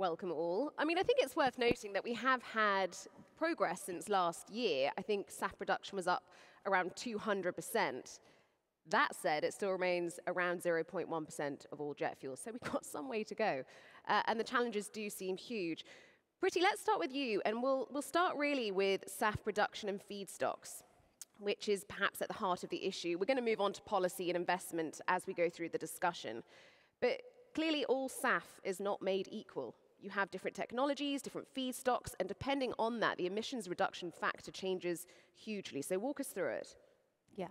Welcome all. I mean, I think it's worth noting that we have had progress since last year. I think SAF production was up around 200%. That said, it still remains around 0.1% of all jet fuel, so we've got some way to go. Uh, and the challenges do seem huge. Priti, let's start with you, and we'll, we'll start really with SAF production and feedstocks, which is perhaps at the heart of the issue. We're going to move on to policy and investment as we go through the discussion. But clearly, all SAF is not made equal. You have different technologies, different feedstocks, and depending on that, the emissions reduction factor changes hugely. So walk us through it. Yeah.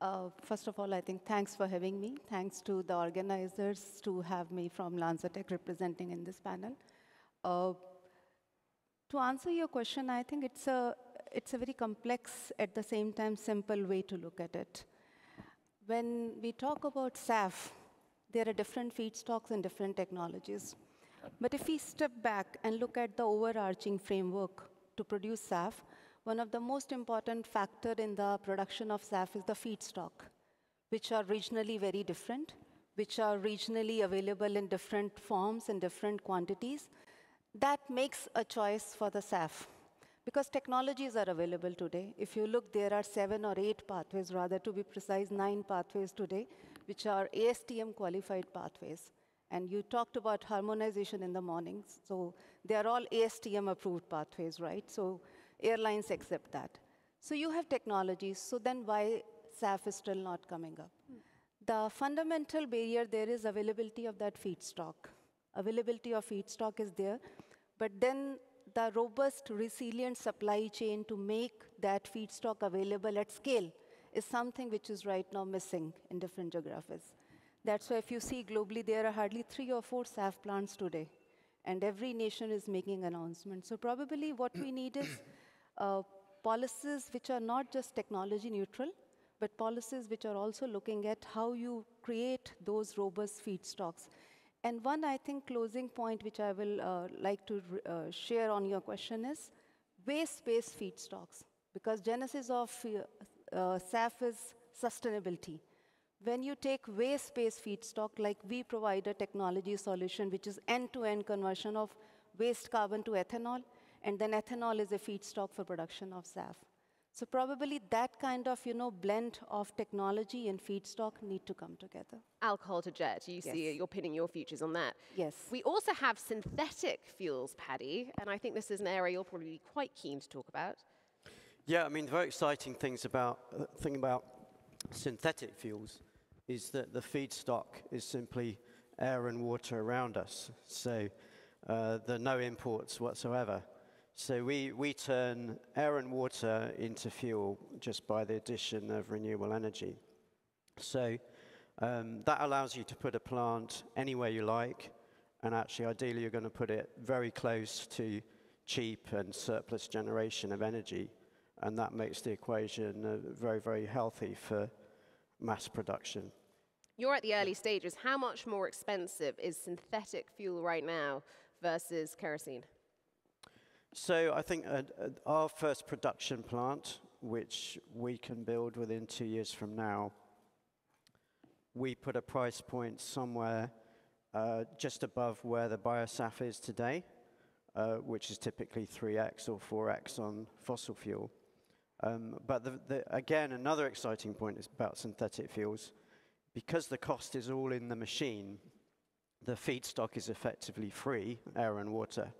Uh, first of all, I think thanks for having me. Thanks to the organizers to have me from LanzaTech representing in this panel. Uh, to answer your question, I think it's a, it's a very complex, at the same time, simple way to look at it. When we talk about SAF, there are different feedstocks and different technologies. But if we step back and look at the overarching framework to produce SAF, one of the most important factor in the production of SAF is the feedstock, which are regionally very different, which are regionally available in different forms and different quantities, that makes a choice for the SAF. Because technologies are available today. If you look, there are seven or eight pathways, rather to be precise, nine pathways today, which are ASTM qualified pathways. And you talked about harmonization in the mornings. So they are all ASTM approved pathways, right? So airlines accept that. So you have technologies. So then why SAF is still not coming up? Hmm. The fundamental barrier there is availability of that feedstock availability of feedstock is there, but then the robust, resilient supply chain to make that feedstock available at scale is something which is right now missing in different geographies. That's why if you see globally, there are hardly three or four SAF plants today, and every nation is making announcements. So probably what we need is uh, policies which are not just technology neutral, but policies which are also looking at how you create those robust feedstocks. And one, I think, closing point which I will uh, like to uh, share on your question is waste-based feedstocks, because genesis of uh, SAF is sustainability. When you take waste-based feedstock, like we provide a technology solution which is end-to-end -end conversion of waste carbon to ethanol, and then ethanol is a feedstock for production of SAF. So probably that kind of you know blend of technology and feedstock need to come together. Alcohol to jet, you yes. see you're pinning your futures on that. Yes. We also have synthetic fuels, Paddy, and I think this is an area you'll probably be quite keen to talk about. Yeah, I mean, the very exciting things about uh, thing about synthetic fuels is that the feedstock is simply air and water around us. So uh, there are no imports whatsoever. So we, we turn air and water into fuel just by the addition of renewable energy. So um, that allows you to put a plant anywhere you like, and actually, ideally, you're going to put it very close to cheap and surplus generation of energy, and that makes the equation uh, very, very healthy for mass production. You're at the early stages. How much more expensive is synthetic fuel right now versus kerosene? So I think uh, uh, our first production plant, which we can build within two years from now, we put a price point somewhere uh, just above where the biosaf is today, uh, which is typically 3x or 4x on fossil fuel. Um, but the, the, again, another exciting point is about synthetic fuels. Because the cost is all in the machine, the feedstock is effectively free, air and water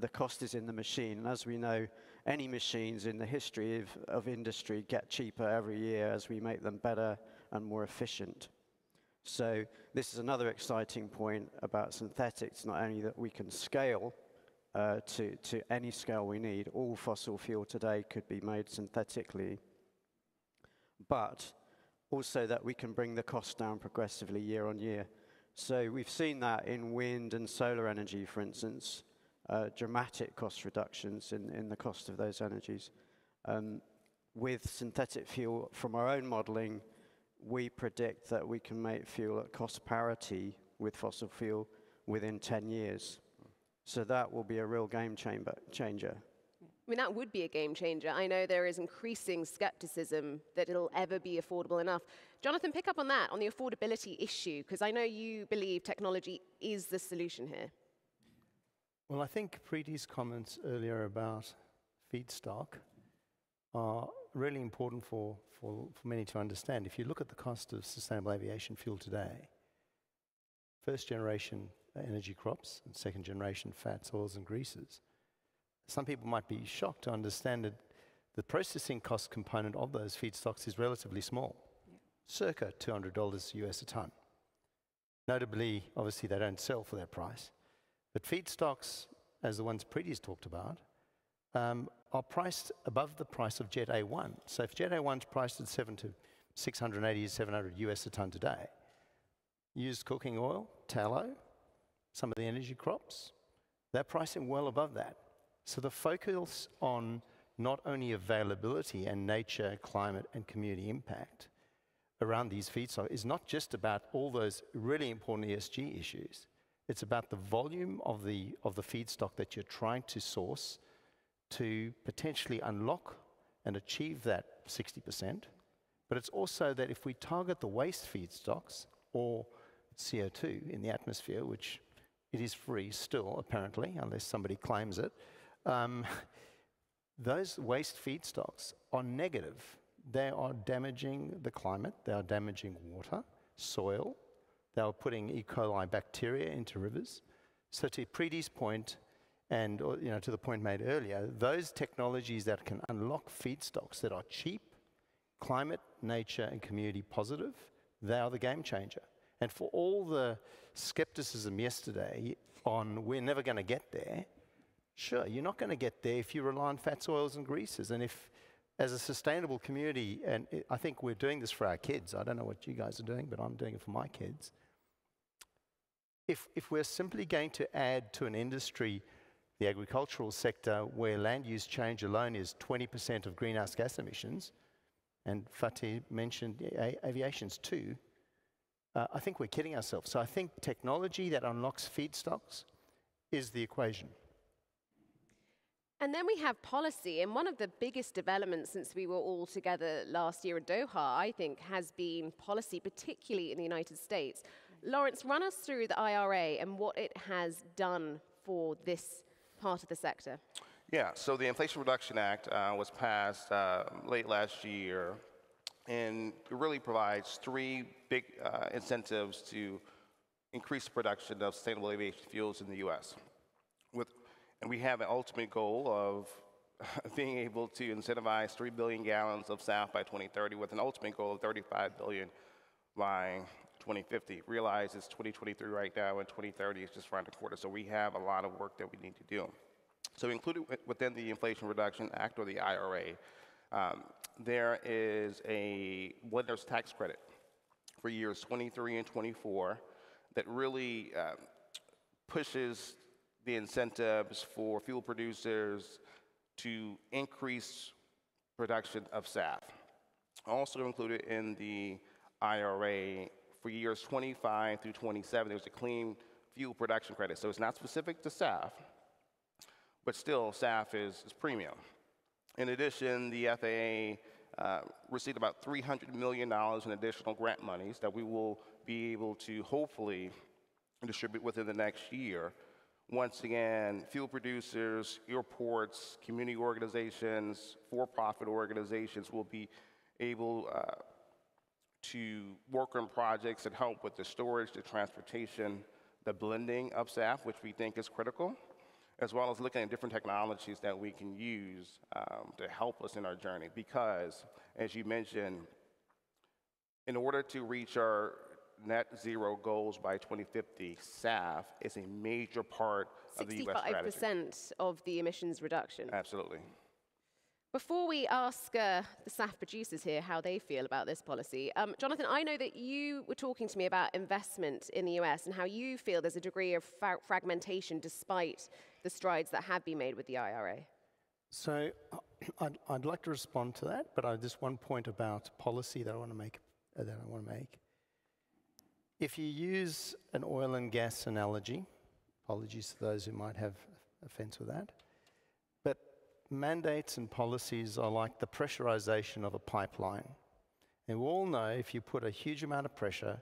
the cost is in the machine. And as we know, any machines in the history of, of industry get cheaper every year as we make them better and more efficient. So this is another exciting point about synthetics, not only that we can scale uh, to, to any scale we need. All fossil fuel today could be made synthetically, but also that we can bring the cost down progressively year on year. So we've seen that in wind and solar energy, for instance uh, dramatic cost reductions in, in the cost of those energies. Um, with synthetic fuel, from our own modeling, we predict that we can make fuel at cost parity with fossil fuel within 10 years. So that will be a real game chamber, changer. I mean, that would be a game changer. I know there is increasing skepticism that it'll ever be affordable enough. Jonathan, pick up on that, on the affordability issue, because I know you believe technology is the solution here. Well, I think Preeti's comments earlier about feedstock are really important for, for, for many to understand. If you look at the cost of sustainable aviation fuel today, first generation energy crops and second generation fats, oils, and greases, some people might be shocked to understand that the processing cost component of those feedstocks is relatively small, yeah. circa $200 US a ton. Notably, obviously, they don't sell for that price. But feedstocks, as the ones Preeti's talked about, um, are priced above the price of Jet A1. So if Jet A1 is priced at seven to 680 700 US a ton today, used cooking oil, tallow, some of the energy crops, they're pricing well above that. So the focus on not only availability and nature, climate, and community impact around these feedstocks is not just about all those really important ESG issues. It's about the volume of the, of the feedstock that you're trying to source to potentially unlock and achieve that 60%. But it's also that if we target the waste feedstocks or CO2 in the atmosphere, which it is free still, apparently, unless somebody claims it, um, those waste feedstocks are negative. They are damaging the climate, they are damaging water, soil, they are putting E. coli bacteria into rivers. So to Preeti's point, and you know, to the point made earlier, those technologies that can unlock feedstocks that are cheap, climate, nature, and community positive, they are the game changer. And for all the skepticism yesterday on we're never going to get there, sure, you're not going to get there if you rely on fats, oils, and greases. And if, as a sustainable community, and I think we're doing this for our kids, I don't know what you guys are doing, but I'm doing it for my kids. If, if we're simply going to add to an industry the agricultural sector, where land use change alone is 20% of greenhouse gas emissions, and Fatih mentioned aviation's too, uh, I think we're kidding ourselves. So I think technology that unlocks feedstocks is the equation. And then we have policy, and one of the biggest developments since we were all together last year in Doha, I think, has been policy, particularly in the United States. Lawrence, run us through the IRA and what it has done for this part of the sector? Yeah, so the Inflation Reduction Act uh, was passed uh, late last year, and it really provides three big uh, incentives to increase the production of sustainable aviation fuels in the U.S. We have an ultimate goal of being able to incentivize 3 billion gallons of SAF by 2030 with an ultimate goal of 35 billion by 2050. Realize it's 2023 right now, and 2030 is just around the corner. So we have a lot of work that we need to do. So included within the Inflation Reduction Act or the IRA, um, there is a blender's tax credit for years 23 and 24 that really uh, pushes the incentives for fuel producers to increase production of SAF. Also included in the IRA for years 25 through 27, there's a clean fuel production credit. So it's not specific to SAF, but still SAF is, is premium. In addition, the FAA uh, received about $300 million in additional grant monies that we will be able to hopefully distribute within the next year. Once again, fuel producers, airports, community organizations, for-profit organizations will be able uh, to work on projects that help with the storage, the transportation, the blending of SAF, which we think is critical, as well as looking at different technologies that we can use um, to help us in our journey. Because, as you mentioned, in order to reach our net zero goals by 2050, SAF is a major part of the U.S. strategy. 65% of the emissions reduction. Absolutely. Before we ask uh, the SAF producers here how they feel about this policy, um, Jonathan, I know that you were talking to me about investment in the US and how you feel there's a degree of fra fragmentation despite the strides that have been made with the IRA. So I'd, I'd like to respond to that, but I, just one point about policy that I want to make. Uh, that I want to make. If you use an oil and gas analogy, apologies to those who might have offense with that but mandates and policies are like the pressurization of a pipeline. And we all know if you put a huge amount of pressure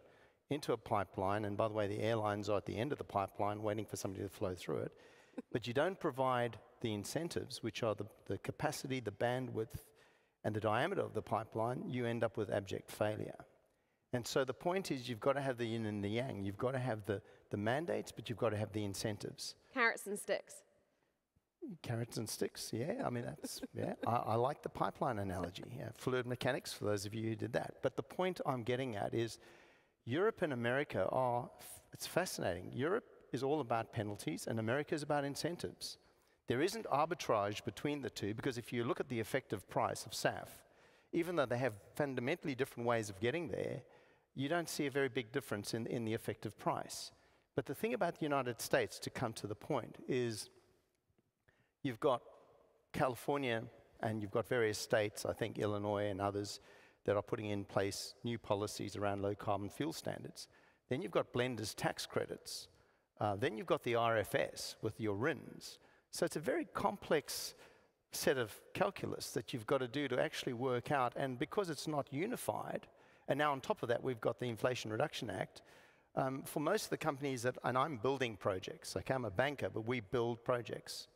into a pipeline, and by the way, the airlines are at the end of the pipeline waiting for somebody to flow through it, but you don't provide the incentives, which are the, the capacity, the bandwidth, and the diameter of the pipeline, you end up with abject failure. And so the point is you've got to have the yin and the yang. You've got to have the, the mandates, but you've got to have the incentives. Carrots and sticks. Carrots and sticks, yeah. I mean, that's, yeah. I, I like the pipeline analogy. Yeah. Fluid mechanics, for those of you who did that. But the point I'm getting at is Europe and America are, it's fascinating. Europe is all about penalties, and America is about incentives. There isn't arbitrage between the two because if you look at the effective price of SAF, even though they have fundamentally different ways of getting there, you don't see a very big difference in, in the effective price. But the thing about the United States, to come to the point, is you've got California and you've got various states, I think Illinois and others, that are putting in place new policies around low carbon fuel standards. Then you've got blenders tax credits. Uh, then you've got the RFS with your RINs. So it's a very complex set of calculus that you've got to do to actually work out. And because it's not unified, and now on top of that, we've got the Inflation Reduction Act, um, for most of the companies that, and I'm building projects, like I'm a banker, but we build projects.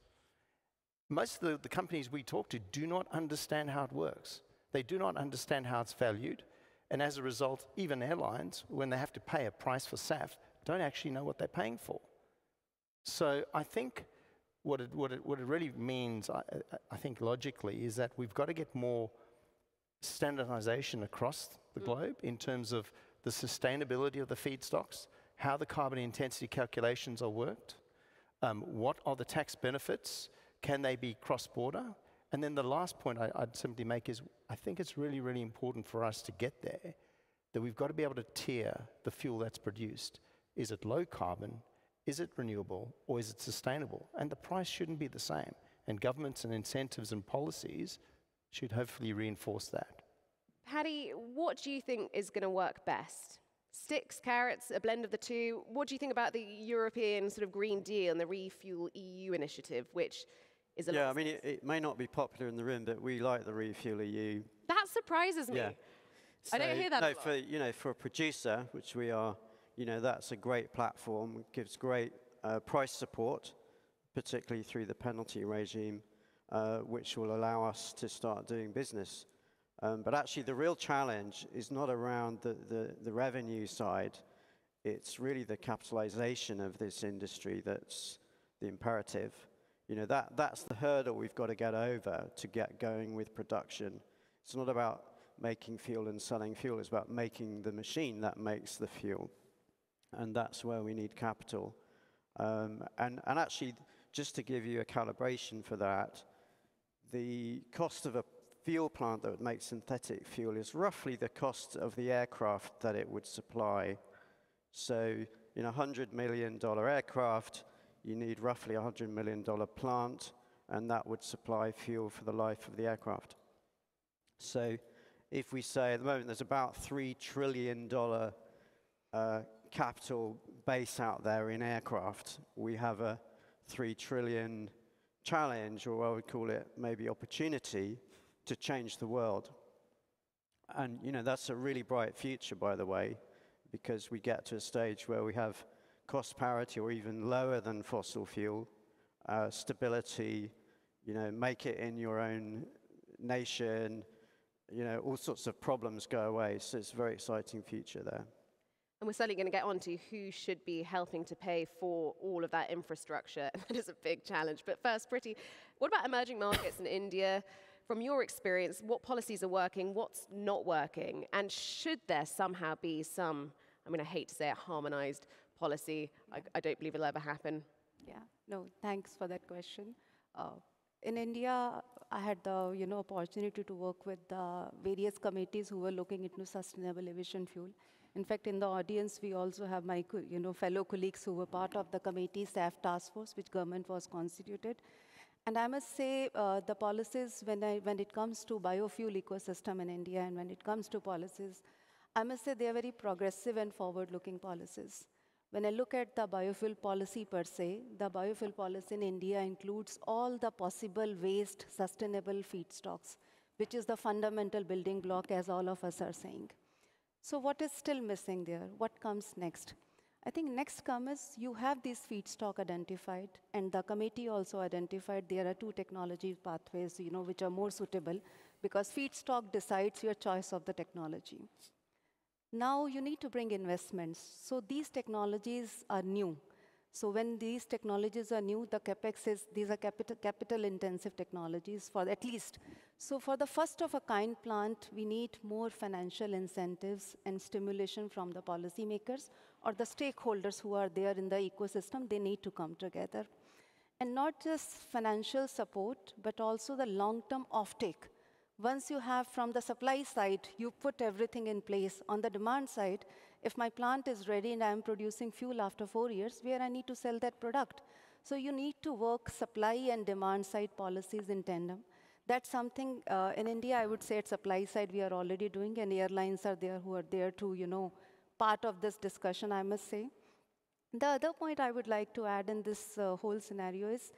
Most of the, the companies we talk to do not understand how it works. They do not understand how it's valued. And as a result, even airlines, when they have to pay a price for SAF, don't actually know what they're paying for. So I think what it, what it, what it really means, I, I think logically, is that we've got to get more standardization across the globe in terms of the sustainability of the feedstocks, how the carbon intensity calculations are worked, um, what are the tax benefits, can they be cross-border? And then the last point I, would simply make is I think it's really, really important for us to get there that we've got to be able to tier the fuel that's produced. Is it low carbon? Is it renewable? Or is it sustainable? And the price shouldn't be the same. And governments and incentives and policies should hopefully reinforce that. Paddy, what do you think is going to work best? Sticks, carrots, a blend of the two. What do you think about the European sort of Green Deal and the Refuel EU initiative, which is a yeah? I mean, it, it, may not be popular in the room, but we like the Refuel EU. That surprises me. Yeah. So, I don't hear that. No, for you know, for a producer, which we are, you know, that's a great platform. It gives great uh, price support, particularly through the penalty regime, uh, which will allow us to start doing business. Um, but actually, the real challenge is not around the, the, the revenue side. It's really the capitalization of this industry that's the imperative. You know, that, that's the hurdle we've got to get over to get going with production. It's not about making fuel and selling fuel, it's about making the machine that makes the fuel. And that's where we need capital. Um, and, and actually, just to give you a calibration for that, the cost of a fuel plant that would make synthetic fuel is roughly the cost of the aircraft that it would supply. So in a $100 million aircraft, you need roughly a $100 million plant, and that would supply fuel for the life of the aircraft. So if we say at the moment there's about $3 trillion uh, capital base out there in aircraft, we have a 3 trillion challenge, or I would call it maybe opportunity, to change the world. And, you know, that's a really bright future, by the way, because we get to a stage where we have cost parity or even lower than fossil fuel, uh, stability, you know, make it in your own nation, you know, all sorts of problems go away. So it's a very exciting future there. And we're certainly going to get on to who should be helping to pay for all of that infrastructure. that is a big challenge. But first, Priti, what about emerging markets in India? From your experience, what policies are working, what's not working, and should there somehow be some, I mean, I hate to say it, harmonized policy? I, I don't believe it'll ever happen. Yeah, no, thanks for that question. Uh, in India, I had the you know opportunity to work with the various committees who were looking into sustainable aviation fuel. In fact, in the audience, we also have my you know fellow colleagues who were part of the committee staff task force, which government was constituted. And I must say, uh, the policies, when, I, when it comes to biofuel ecosystem in India and when it comes to policies, I must say they are very progressive and forward-looking policies. When I look at the biofuel policy per se, the biofuel policy in India includes all the possible waste sustainable feedstocks, which is the fundamental building block, as all of us are saying. So what is still missing there? What comes next? I think next come is you have this feedstock identified, and the committee also identified there are two technology pathways, you know, which are more suitable because feedstock decides your choice of the technology. Now you need to bring investments. So these technologies are new. So when these technologies are new, the capex is, these are capital, capital intensive technologies for at least. So for the first of a kind plant, we need more financial incentives and stimulation from the policymakers or the stakeholders who are there in the ecosystem, they need to come together. And not just financial support, but also the long-term offtake. Once you have from the supply side, you put everything in place. On the demand side, if my plant is ready and I'm producing fuel after four years, where I need to sell that product. So you need to work supply and demand side policies in tandem. That's something uh, in India, I would say at supply side we are already doing, and airlines are there who are there to, you know, part of this discussion, I must say. The other point I would like to add in this uh, whole scenario is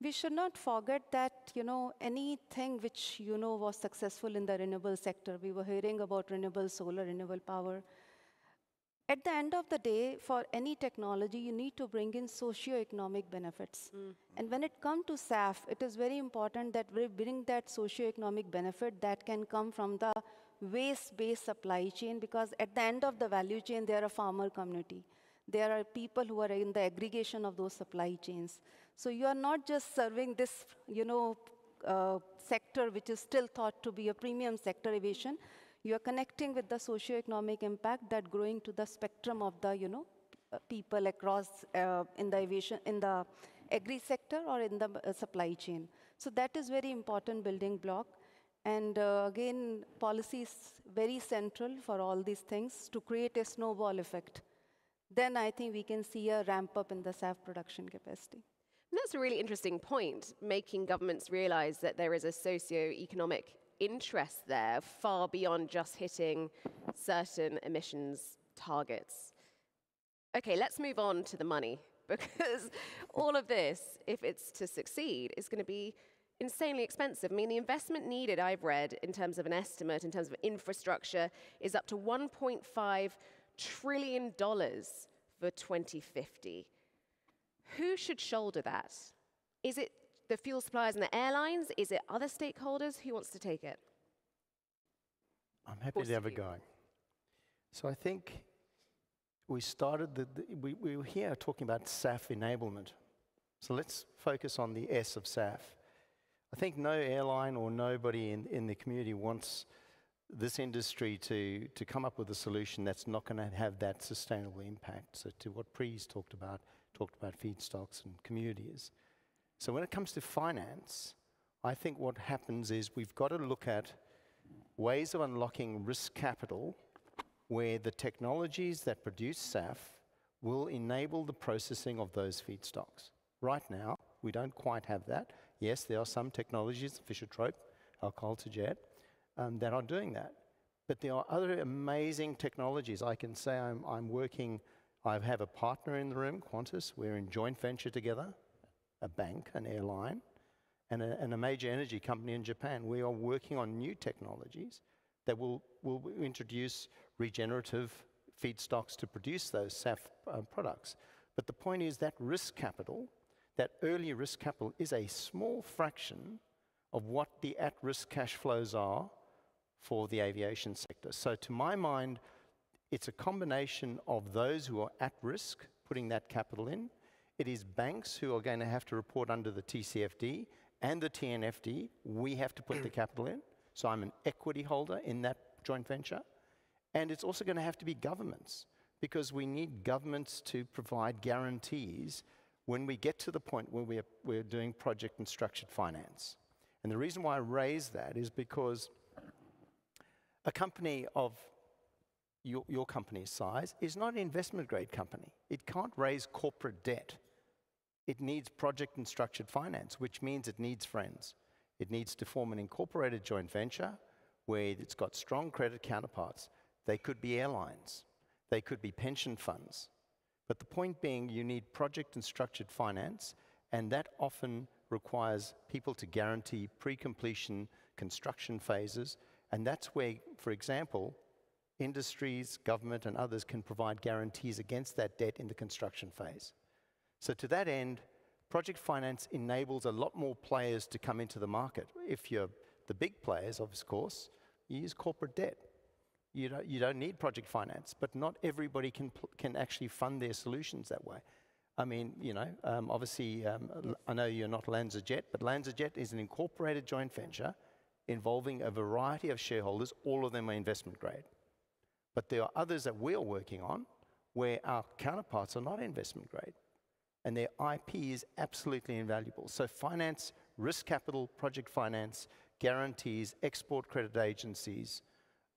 we should not forget that you know anything which you know was successful in the renewable sector. We were hearing about renewable solar, renewable power. At the end of the day, for any technology, you need to bring in socio-economic benefits. Mm. And when it comes to SAF, it is very important that we bring that socio-economic benefit that can come from the waste-based supply chain, because at the end of the value chain, there are a farmer community. There are people who are in the aggregation of those supply chains. So you are not just serving this, you know, uh, sector which is still thought to be a premium sector aviation, you are connecting with the socio-economic impact that growing to the spectrum of the, you know, uh, people across uh, in the aviation, in the agri sector or in the uh, supply chain. So that is very important building block. And uh, again, policy is very central for all these things to create a snowball effect. Then I think we can see a ramp up in the SAF production capacity. And that's a really interesting point, making governments realize that there is a socio-economic interest there far beyond just hitting certain emissions targets. Okay, let's move on to the money because all of this, if it's to succeed, is going to be insanely expensive. I mean, the investment needed, I've read, in terms of an estimate, in terms of infrastructure, is up to $1.5 trillion for 2050. Who should shoulder that? Is it the fuel suppliers and the airlines? Is it other stakeholders? Who wants to take it? I'm happy to have a go. So I think we started, the, the, we, we were here talking about SAF enablement. So let's focus on the S of SAF. I think no airline or nobody in, in the community wants this industry to, to come up with a solution that's not going to have that sustainable impact. So to what Pre's talked about, talked about feedstocks and communities. So when it comes to finance, I think what happens is we've got to look at ways of unlocking risk capital where the technologies that produce SAF will enable the processing of those feedstocks. Right now, we don't quite have that. Yes, there are some technologies, Fischer-Tropsch, alcohol to jet, um, that are doing that. But there are other amazing technologies. I can say I'm, I'm working, I have a partner in the room, Qantas. We're in joint venture together a bank, an airline, and a, and a major energy company in Japan. We are working on new technologies that will, will introduce regenerative feedstocks to produce those SAF uh, products. But the point is that risk capital, that early risk capital, is a small fraction of what the at risk cash flows are for the aviation sector. So, to my mind, it's a combination of those who are at risk putting that capital in it is banks who are going to have to report under the TCFD and the TNFD. We have to put the capital in. So I'm an equity holder in that joint venture. And it's also going to have to be governments because we need governments to provide guarantees when we get to the point where we're, we're doing project and structured finance. And the reason why I raise that is because a company of your, your company's size is not an investment grade company. It can't raise corporate debt. It needs project and structured finance, which means it needs friends. It needs to form an incorporated joint venture where it's got strong credit counterparts. They could be airlines, they could be pension funds. But the point being, you need project and structured finance, and that often requires people to guarantee pre completion construction phases. And that's where, for example, industries, government, and others can provide guarantees against that debt in the construction phase. So to that end, project finance enables a lot more players to come into the market. If you're the big players, of course, you use corporate debt. You don't, you don't need project finance, but not everybody can, can actually fund their solutions that way. I mean, you know, um, obviously, um, I know you're not LanzaJet, but LanzaJet is an incorporated joint venture involving a variety of shareholders. All of them are investment grade. But there are others that we're working on where our counterparts are not investment grade, and their IP is absolutely invaluable. So finance, risk capital, project finance, guarantees, export credit agencies,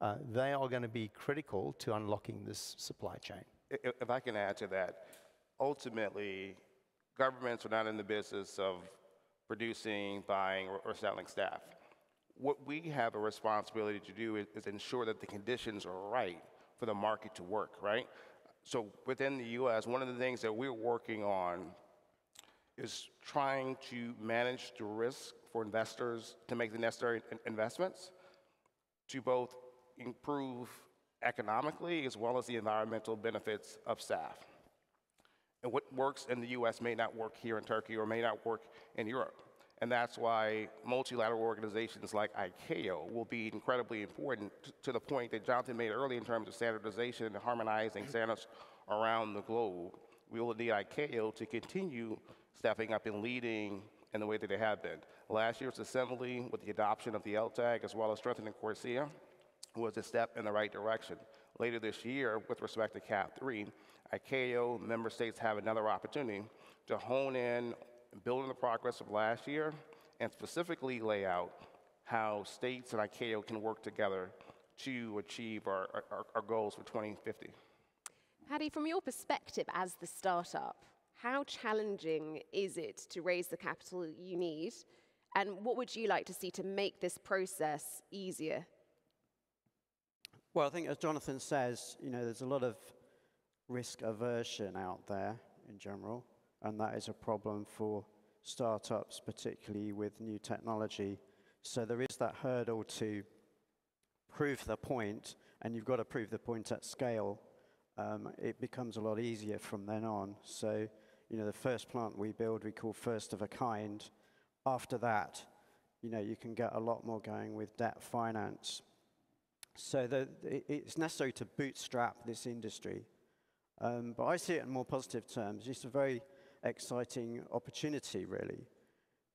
uh, they are going to be critical to unlocking this supply chain. If I can add to that, ultimately, governments are not in the business of producing, buying, or, or selling SAF. What we have a responsibility to do is, is, ensure that the conditions are right for the market to work, right? So within the US, one of the things that we're working on is trying to manage the risk for investors to make the necessary investments to both improve economically as well as the environmental benefits of SAF. And what works in the US may not work here in Turkey or may not work in Europe. And that's why multilateral organizations like ICAO will be incredibly important to the point that Jonathan made earlier in terms of standardization and harmonizing standards around the globe. We will need ICAO to continue stepping up and leading in the way that they have been. Last year's assembly, with the adoption of the LTAG as well as strengthening CORSIA, was a step in the right direction. Later this year, with respect to CAAF 3, ICAO member states have another opportunity to hone in, build on the progress of last year, and specifically lay out how states and ICAO can work together to achieve our, our, our goals for 2050. Paddy, from your perspective as the startup, how challenging is it to raise the capital you need? And what would you like to see to make this process easier? Well, I think as Jonathan says, you know, there's a lot of risk aversion out there in general, and that is a problem for startups, particularly with new technology. So there is that hurdle to prove the point, and you've got to prove the point at scale. Um, it becomes a lot easier from then on. So, you know, the first plant we build, we call first of a kind. After that, you know, you can get a lot more going with debt finance. So the, it's necessary to bootstrap this industry. Um, but I see it in more positive terms. It's a very exciting opportunity, really,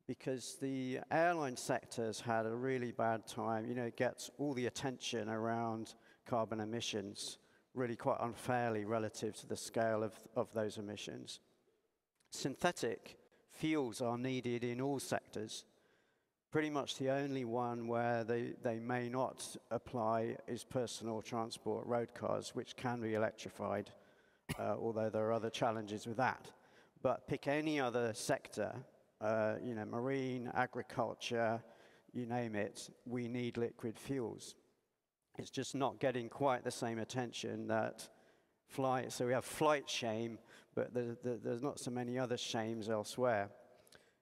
because the airline sector has had a really bad time. You know, it gets all the attention around carbon emissions, really quite unfairly relative to the scale of, of those emissions. Synthetic fuels are needed in all sectors. Pretty much the only one where they, they may not apply is personal transport road cars, which can be electrified uh, although there are other challenges with that. But pick any other sector, uh, you know, marine, agriculture, you name it, we need liquid fuels. It's just not getting quite the same attention that flight, so we have flight shame, but the, the, there's not so many other shames elsewhere.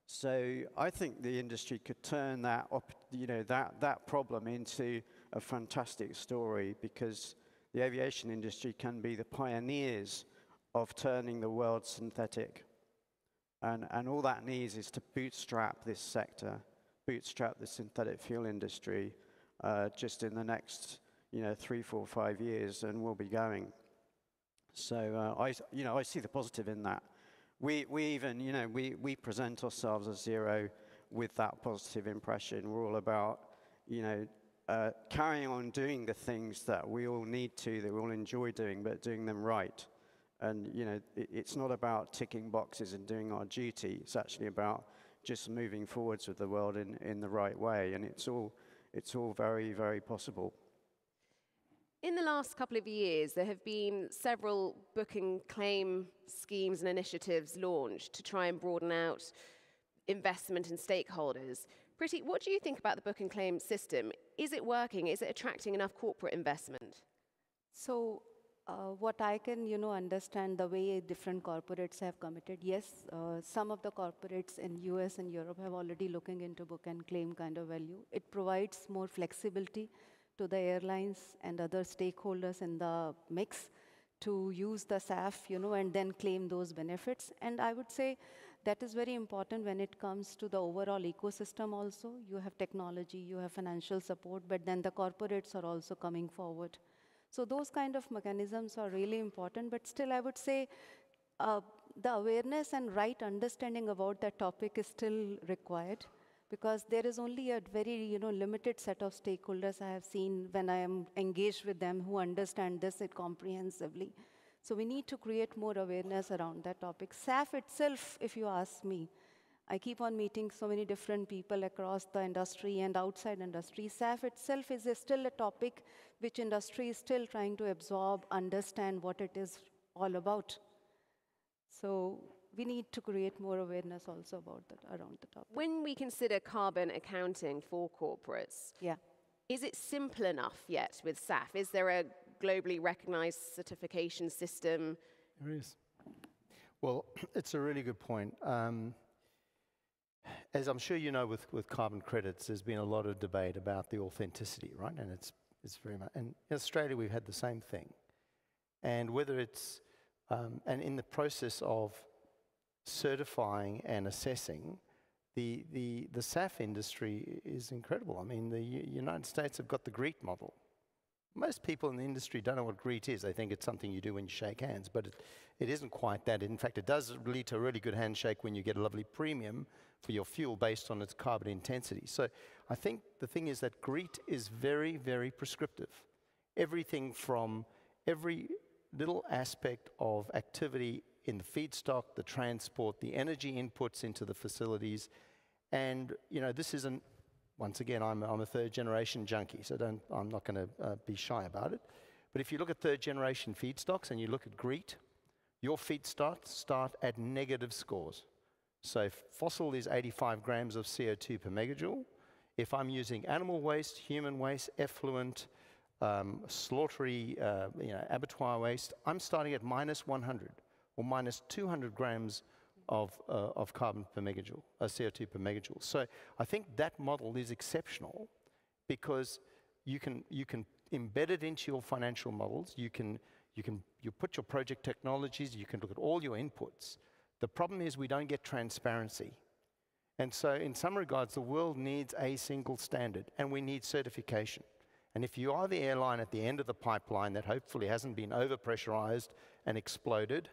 So I think the industry could turn that, you know, that, that problem into a fantastic story because the aviation industry can be the pioneers of turning the world synthetic. And, and all that needs is to bootstrap this sector, bootstrap the synthetic fuel industry uh, just in the next, you know, three, four, five years, and we'll be going. So uh, I, you know, I see the positive in that. We, we even, you know, we, we present ourselves as zero with that positive impression. We're all about, you know, uh, carrying on doing the things that we all need to, that we all enjoy doing, but doing them right. And, you know, it, it's not about ticking boxes and doing our duty. It's actually about just moving forwards with the world in, in the right way. And it's all, it's all very, very possible. In the last couple of years, there have been several book and claim schemes and initiatives launched to try and broaden out investment and stakeholders. Priti, what do you think about the book and claim system? Is it working? Is it attracting enough corporate investment? So, uh, what I can, you know, understand the way different corporates have committed. Yes, uh, some of the corporates in US and Europe have already looking into book and claim kind of value. It provides more flexibility to the airlines and other stakeholders in the mix to use the SAF, you know, and then claim those benefits. And I would say that is very important when it comes to the overall ecosystem also. You have technology, you have financial support, but then the corporates are also coming forward. So those kind of mechanisms are really important, but still I would say uh, the awareness and right understanding about that topic is still required because there is only a very you know limited set of stakeholders I have seen when I am engaged with them who understand this comprehensively. So we need to create more awareness around that topic. SAF itself, if you ask me, I keep on meeting so many different people across the industry and outside industry. SAF itself is still a topic which industry is still trying to absorb, understand what it is all about. So we need to create more awareness also about that around the topic. When we consider carbon accounting for corporates, yeah. is it simple enough yet with SAF? Is there a globally recognized certification system? There is. Well, it's a really good point. Um, as I'm sure you know, with, with carbon credits, there's been a lot of debate about the authenticity, right? And it's, it's very much, and in Australia, we've had the same thing. And whether it's, um, and in the process of certifying and assessing, the, the, the SAF industry is incredible. I mean, the U United States have got the GREET model. Most people in the industry don't know what GREET is. They think it's something you do when you shake hands, but it, it isn't quite that. In fact, it does lead to a really good handshake when you get a lovely premium for your fuel based on its carbon intensity. So I think the thing is that GREET is very, very prescriptive. Everything from every little aspect of activity in the feedstock, the transport, the energy inputs into the facilities. And, you know, this isn't, once again, I'm, I'm a third generation junkie, so don't, I'm not going to uh, be shy about it. But if you look at third generation feedstocks and you look at GREET, your feedstocks start at negative scores. So fossil is 85 grams of CO2 per megajoule. If I'm using animal waste, human waste, effluent, um, slaughtery, uh, you know, abattoir waste, I'm starting at minus 100 or minus 200 grams of, uh, of carbon per megajoule, uh, CO2 per megajoule. So I think that model is exceptional because you can, you can embed it into your financial models. You can, you can you put your project technologies, you can look at all your inputs. The problem is we don't get transparency. And so in some regards, the world needs a single standard and we need certification. And if you are the airline at the end of the pipeline that hopefully hasn't been overpressurized and exploded,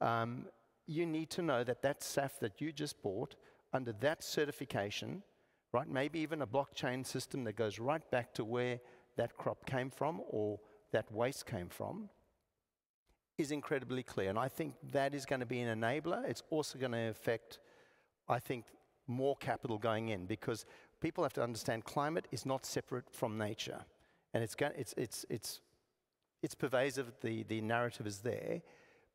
um, you need to know that that SAF that you just bought under that certification, right, maybe even a blockchain system that goes right back to where that crop came from or that waste came from, is incredibly clear. And I think that is going to be an enabler. It's also going to affect, I think, more capital going in because people have to understand climate is not separate from nature. And it's, it's, it's, it's, it's pervasive, the, the narrative is there.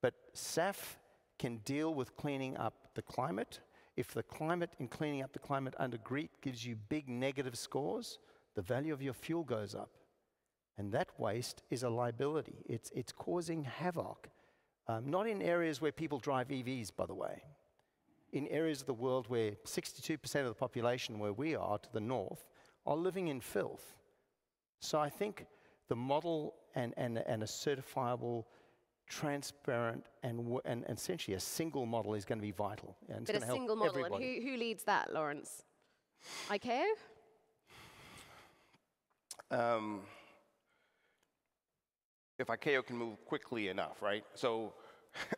But SAF can deal with cleaning up the climate. If the climate in cleaning up the climate under GREET gives you big negative scores, the value of your fuel goes up. And that waste is a liability. It's, it's causing havoc. Um, not in areas where people drive EVs, by the way. In areas of the world where 62% of the population, where we are to the north, are living in filth. So I think the model and, and, and a certifiable transparent and, and essentially a single model is going to be vital. And but a single model, everybody. and who, who leads that, Lawrence? ICAO? Um, if ICAO can move quickly enough, right? So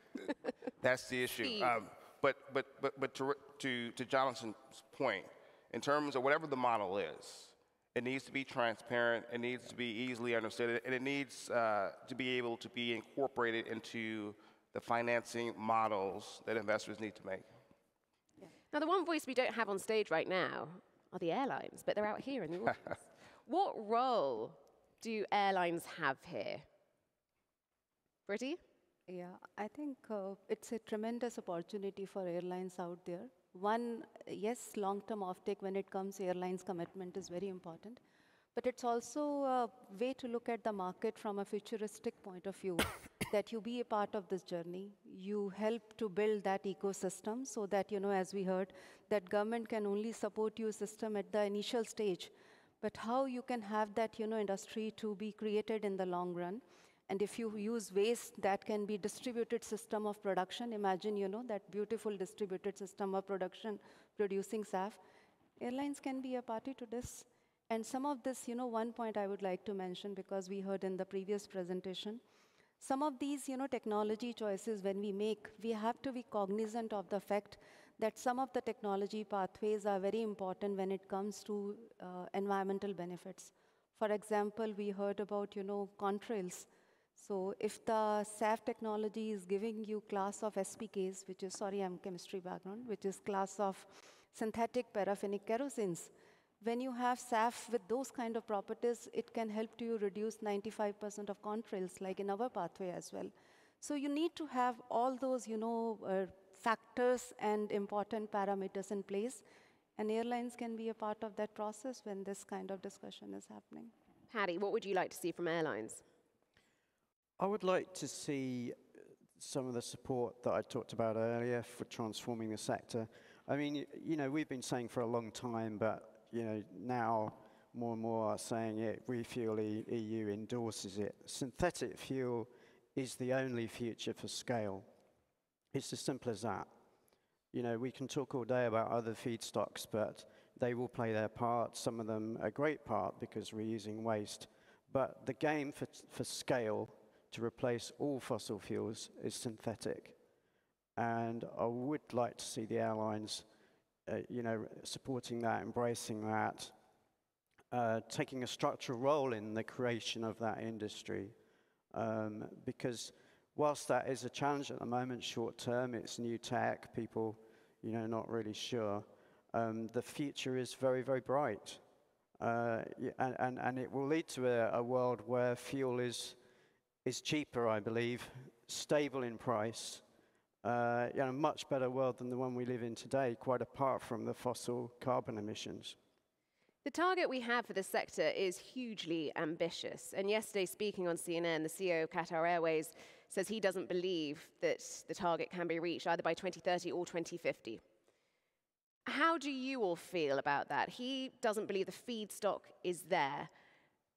that's the issue. Um, but but but but to, to to Jonathan's point, in terms of whatever the model is, it needs to be transparent, it needs to be easily understood, and it needs uh, to be able to be incorporated into the financing models that investors need to make. Yeah. Now, the one voice we don't have on stage right now are the airlines, but they're out here in the audience. what role do airlines have here? Brittany? Yeah, I think uh, it's a tremendous opportunity for airlines out there. One, yes, long-term offtake when it comes to airlines commitment is very important, but it's also a way to look at the market from a futuristic point of view, that you be a part of this journey. You help to build that ecosystem so that, you know, as we heard, that government can only support your system at the initial stage. but how you can have that you know, industry to be created in the long run. And if you use waste, that can be distributed system of production. Imagine, you know, that beautiful distributed system of production producing SAF. Airlines can be a party to this. And some of this, you know, one point I would like to mention because we heard in the previous presentation, some of these, you know, technology choices when we make, we have to be cognizant of the fact that some of the technology pathways are very important when it comes to uh, environmental benefits. For example, we heard about, you know, contrails. So if the SAF technology is giving you class of SPKs, which is, sorry, I'm chemistry background, which is class of synthetic paraffinic kerosenes, when you have SAF with those kind of properties, it can help to you reduce 95% of contrails, like in our pathway as well. So you need to have all those, you know, uh, factors and important parameters in place. And airlines can be a part of that process when this kind of discussion is happening. Paddy, what would you like to see from airlines? I would like to see uh, some of the support that I talked about earlier for transforming the sector. I mean, you know, we've been saying for a long time, but you know, now more and more are saying it. Refuel EU endorses it. Synthetic fuel is the only future for scale. It's as simple as that. You know, we can talk all day about other feedstocks, but they will play their part, some of them a great part because we're using waste. But the game for, for scale to replace all fossil fuels is synthetic. And I would like to see the airlines, uh, you know, supporting that, embracing that, uh, taking a structural role in the creation of that industry. Um, because whilst that is a challenge at the moment, short term, it's new tech, people, you know, not really sure. Um, the future is very, very bright. Uh, and, and, and, it will lead to a, a, world where fuel is, is cheaper, I believe, stable in price, uh, a much better world than the one we live in today, quite apart from the fossil carbon emissions. The target we have for this sector is hugely ambitious. And yesterday, speaking on CNN, the CEO of Qatar Airways says he doesn't believe that the target can be reached either by 2030 or 2050. How do you all feel about that? He doesn't believe the feedstock is there.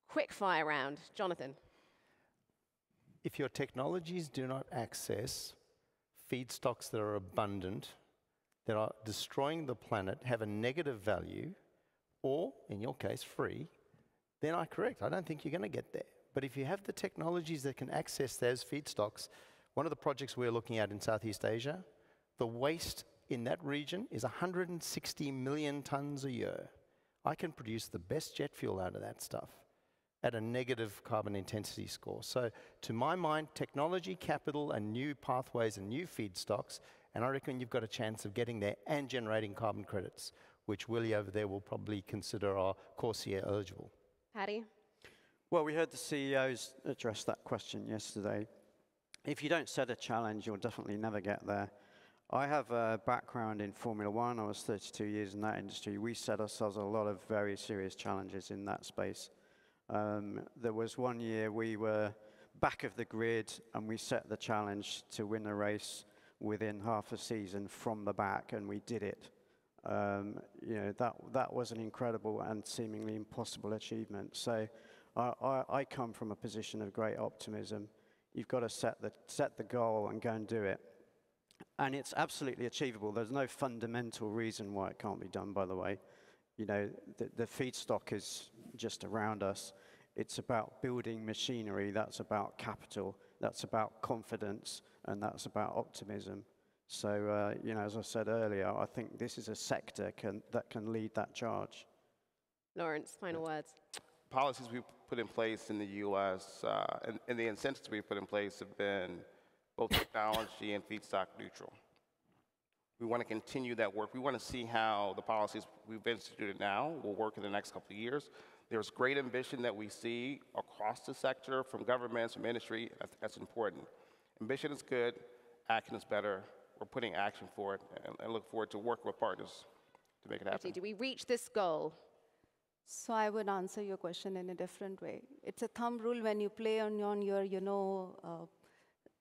Quick fire round. Jonathan. If your technologies do not access feedstocks that are abundant, that are destroying the planet, have a negative value, or, in your case, free, then I correct. I don't think you're going to get there. But if you have the technologies that can access those feedstocks, one of the projects we're looking at in Southeast Asia, the waste in that region is 160 million tons a year. I can produce the best jet fuel out of that stuff at a negative carbon intensity score. So, to my mind, technology, capital, and new pathways and new feedstocks, and I reckon you've got a chance of getting there and generating carbon credits, which Willie over there will probably consider are CORSIA eligible. Paddy? Well, we heard the CEOs address that question yesterday. If you don't set a challenge, you'll definitely never get there. I have a background in Formula One. I was 32 years in that industry. We set ourselves a lot of very serious challenges in that space. Um, there was one year we were back of the grid and we set the challenge to win a race within half a season from the back, and we did it. Um, you know, that, that was an incredible and seemingly impossible achievement. So I, I, I come from a position of great optimism. You've got to set the, set the goal and go and do it. And it's absolutely achievable. There's no fundamental reason why it can't be done, by the way. You know, the, the feedstock is just around us. It's about building machinery, that's about capital, that's about confidence, and that's about optimism. So, uh, you know, as I said earlier, I think this is a sector can, that can lead that charge. Lawrence, final words. Policies we've put in place in the U.S. Uh, and, and, the incentives we've put in place have been both technology and feedstock neutral. We want to continue that work. We want to see how the policies we've instituted now will work in the next couple of years. There's great ambition that we see across the sector, from governments, from industry. That's, that's important. Ambition is good, action is better. We're putting action for it, and I look forward to working with partners to make it happen. Do we reach this goal so I would answer your question in a different way. It's a thumb rule when you play on, on your, you know, uh,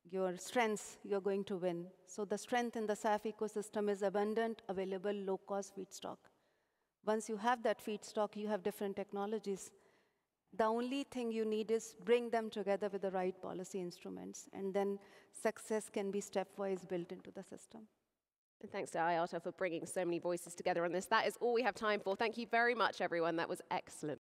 your strengths, you're going to win. So the strength in the SAF ecosystem is abundant, available, low-cost feedstock. Once you have that feedstock, you have different technologies. The only thing you need is bring them together with the right policy instruments, and then success can be stepwise built into the system. And thanks to IATA for bringing so many voices together on this. That is all we have time for. Thank you very much, everyone. That was excellent.